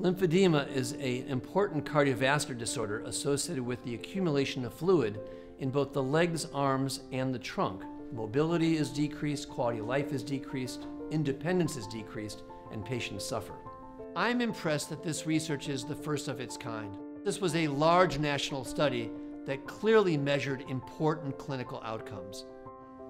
Lymphedema is an important cardiovascular disorder associated with the accumulation of fluid in both the legs, arms, and the trunk. Mobility is decreased, quality of life is decreased, independence is decreased, and patients suffer. I'm impressed that this research is the first of its kind. This was a large national study that clearly measured important clinical outcomes.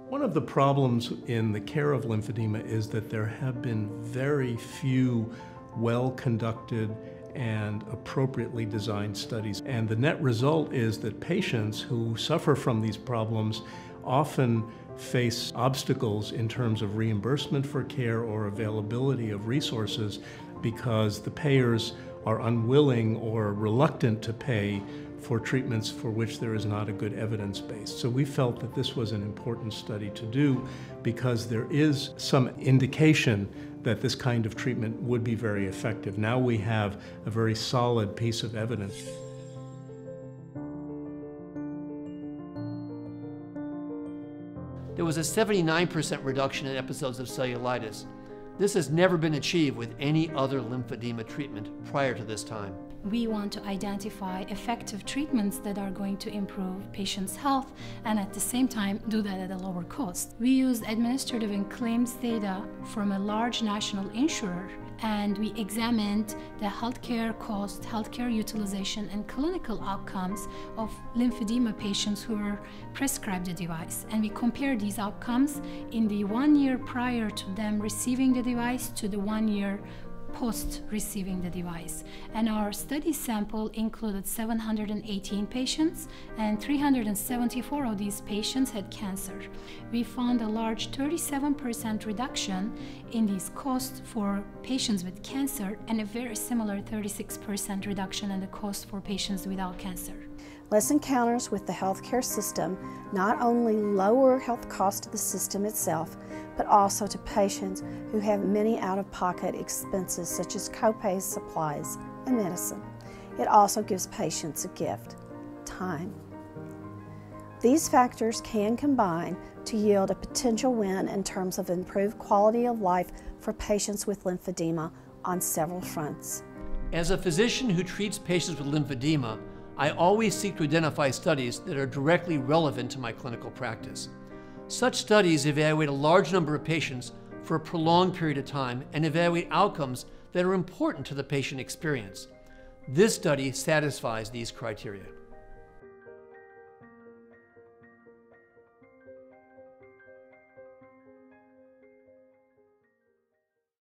One of the problems in the care of lymphedema is that there have been very few well-conducted and appropriately designed studies. And the net result is that patients who suffer from these problems often face obstacles in terms of reimbursement for care or availability of resources because the payers are unwilling or reluctant to pay for treatments for which there is not a good evidence base. So we felt that this was an important study to do because there is some indication that this kind of treatment would be very effective. Now we have a very solid piece of evidence. There was a 79% reduction in episodes of cellulitis. This has never been achieved with any other lymphedema treatment prior to this time. We want to identify effective treatments that are going to improve patients' health and at the same time do that at a lower cost. We used administrative and claims data from a large national insurer and we examined the healthcare cost, healthcare utilization, and clinical outcomes of lymphedema patients who were prescribed the device. And we compared these outcomes in the one year prior to them receiving the device to the one year post receiving the device. And our study sample included 718 patients, and 374 of these patients had cancer. We found a large 37% reduction in these costs for patients with cancer and a very similar 36% reduction in the cost for patients without cancer. Less encounters with the healthcare system not only lower health costs to the system itself, but also to patients who have many out-of-pocket expenses such as copays, supplies, and medicine. It also gives patients a gift, time. These factors can combine to yield a potential win in terms of improved quality of life for patients with lymphedema on several fronts. As a physician who treats patients with lymphedema, I always seek to identify studies that are directly relevant to my clinical practice. Such studies evaluate a large number of patients for a prolonged period of time and evaluate outcomes that are important to the patient experience. This study satisfies these criteria.